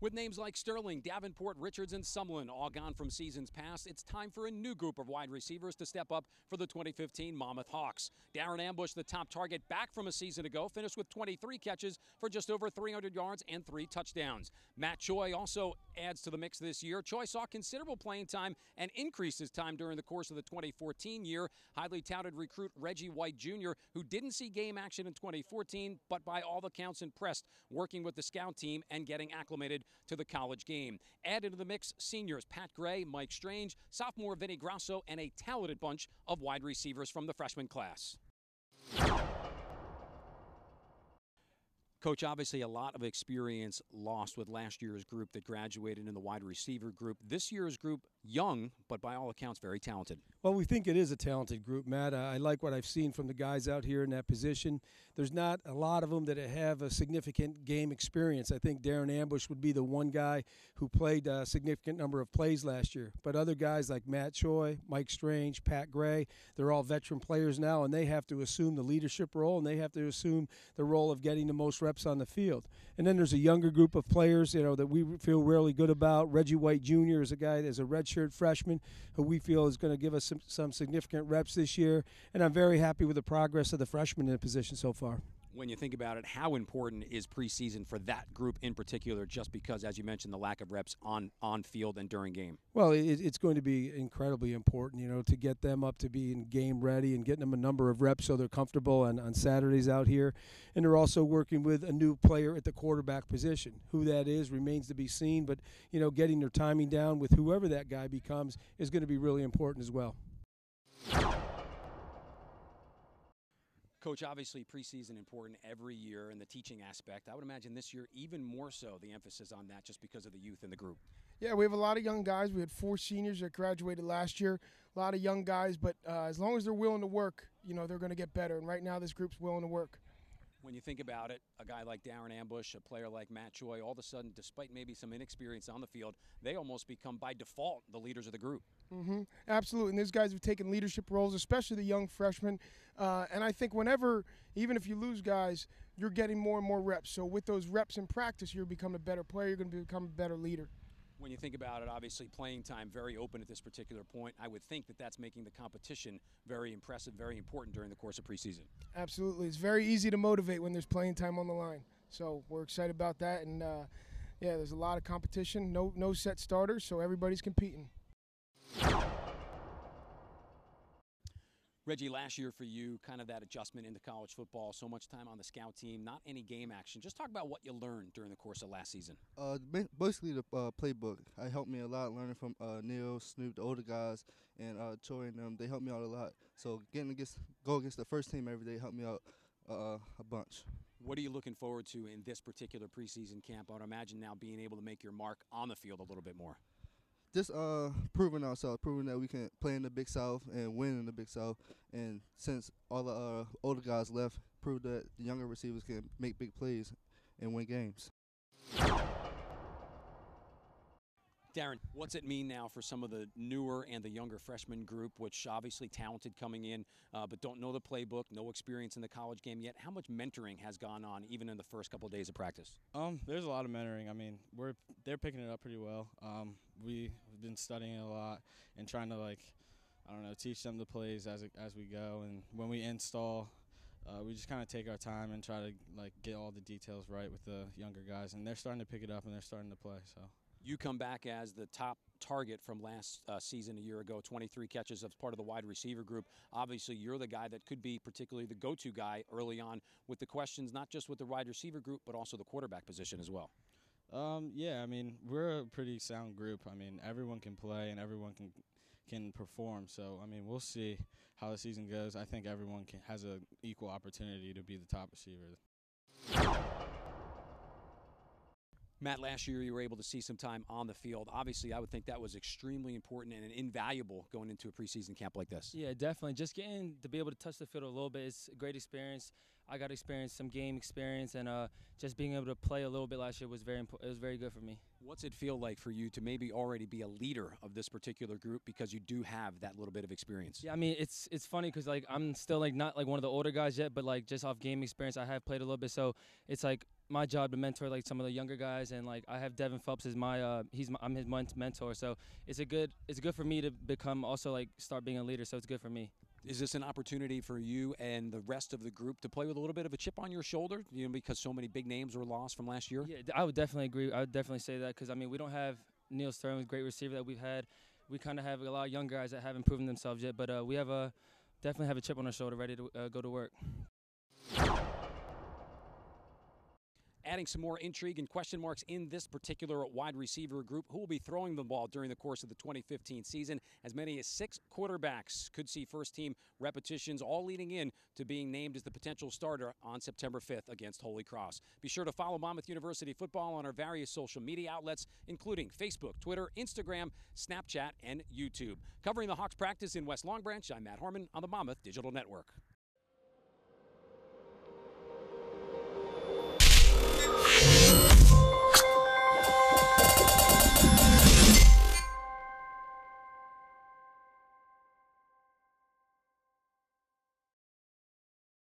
With names like Sterling, Davenport, Richards, and Sumlin all gone from seasons past, it's time for a new group of wide receivers to step up for the 2015 Monmouth Hawks. Darren Ambush, the top target back from a season ago, finished with 23 catches for just over 300 yards and three touchdowns. Matt Choi also adds to the mix this year. Choi saw considerable playing time and increased his time during the course of the 2014 year. Highly touted recruit Reggie White Jr., who didn't see game action in 2014, but by all accounts impressed working with the scout team and getting acclimated to the college game. Add into the mix seniors Pat Gray, Mike Strange, sophomore Vinny Grasso, and a talented bunch of wide receivers from the freshman class. Coach, obviously a lot of experience lost with last year's group that graduated in the wide receiver group. This year's group, young, but by all accounts, very talented. Well, we think it is a talented group, Matt. I like what I've seen from the guys out here in that position. There's not a lot of them that have a significant game experience. I think Darren Ambush would be the one guy who played a significant number of plays last year. But other guys like Matt Choi, Mike Strange, Pat Gray, they're all veteran players now, and they have to assume the leadership role and they have to assume the role of getting the most reps on the field. And then there's a younger group of players, you know, that we feel really good about. Reggie White Jr. is a guy that's a redshirt freshman who we feel is going to give us some, some significant reps this year. And I'm very happy with the progress of the freshmen in the position so far when you think about it, how important is preseason for that group in particular? Just because, as you mentioned, the lack of reps on on field and during game. Well, it, it's going to be incredibly important, you know, to get them up to being game ready and getting them a number of reps so they're comfortable on, on Saturdays out here. And they're also working with a new player at the quarterback position. Who that is remains to be seen, but you know, getting their timing down with whoever that guy becomes is going to be really important as well. Coach, obviously preseason important every year in the teaching aspect. I would imagine this year even more so the emphasis on that just because of the youth in the group. Yeah, we have a lot of young guys. We had four seniors that graduated last year. A lot of young guys, but uh, as long as they're willing to work, you know, they're going to get better. And right now, this group's willing to work when you think about it, a guy like Darren Ambush, a player like Matt Choi, all of a sudden, despite maybe some inexperience on the field, they almost become by default the leaders of the group. Mm-hmm. Absolutely, and these guys have taken leadership roles, especially the young freshmen. Uh, and I think whenever, even if you lose guys, you're getting more and more reps. So with those reps in practice, you're becoming a better player. You're going to become a better leader when you think about it, obviously playing time very open at this particular point. I would think that that's making the competition very impressive, very important during the course of preseason. Absolutely, it's very easy to motivate when there's playing time on the line. So we're excited about that, and uh, yeah, there's a lot of competition. No, no set starters, so everybody's competing. Reggie, last year for you, kind of that adjustment into college football, so much time on the scout team, not any game action. Just talk about what you learned during the course of last season. Uh, basically, the uh, playbook. It helped me a lot learning from uh, Neal, Snoop, the older guys, and uh, Choi and them. They helped me out a lot. So getting against go against the first team every day helped me out uh, a bunch. What are you looking forward to in this particular preseason camp? I would imagine now being able to make your mark on the field a little bit more just uh proving ourselves, proving that we can play in the Big South and win in the Big South. And since all the uh, older guys left, prove that the younger receivers can make big plays and win games. Darren, what's it mean now for some of the newer and the younger freshman group, which obviously talented coming in, uh, but don't know the playbook, no experience in the college game yet? How much mentoring has gone on even in the first couple of days of practice? Um, there's a lot of mentoring. I mean, we're they're picking it up pretty well. Um, we've been studying a lot and trying to like, I don't know, teach them the plays as as we go. And when we install, uh, we just kind of take our time and try to like get all the details right with the younger guys, and they're starting to pick it up and they're starting to play. So. You come back as the top target from last uh, season a year ago, 23 catches as part of the wide receiver group. Obviously, you're the guy that could be particularly the go to guy early on with the questions, not just with the wide receiver group, but also the quarterback position as well. Um, yeah, I mean, we're a pretty sound group. I mean, everyone can play and everyone can can perform. So, I mean, we'll see how the season goes. I think everyone can, has an equal opportunity to be the top receiver. Matt, last year you were able to see some time on the field. Obviously, I would think that was extremely important and invaluable going into a preseason camp like this. Yeah, definitely. Just getting to be able to touch the field a little bit is a great experience. I got experience, some game experience, and uh, just being able to play a little bit last year was very impo- it was very good for me. What's it feel like for you to maybe already be a leader of this particular group because you do have that little bit of experience? Yeah, I mean it's it's funny because like I'm still like not like one of the older guys yet, but like just off game experience, I have played a little bit, so it's like my job to mentor like some of the younger guys, and like I have Devin Phelps as my uh, he's my, I'm his mentor, so it's a good it's good for me to become also like start being a leader, so it's good for me. Is this an opportunity for you and the rest of the group to play with a little bit of a chip on your shoulder? You know, because so many big names were lost from last year. Yeah, I would definitely agree. I would definitely say that because I mean we don't have Neal Sterling, great receiver that we've had. We kind of have a lot of young guys that haven't proven themselves yet, but uh, we have a definitely have a chip on our shoulder, ready to uh, go to work. Adding some more intrigue and question marks in this particular wide receiver group who will be throwing the ball during the course of the 2015 season. As many as six quarterbacks could see first team repetitions, all leading in to being named as the potential starter on September 5th against Holy Cross. Be sure to follow Monmouth University football on our various social media outlets, including Facebook, Twitter, Instagram, Snapchat, and YouTube. Covering the Hawks practice in West Long Branch, I'm Matt Harmon on the Monmouth Digital Network.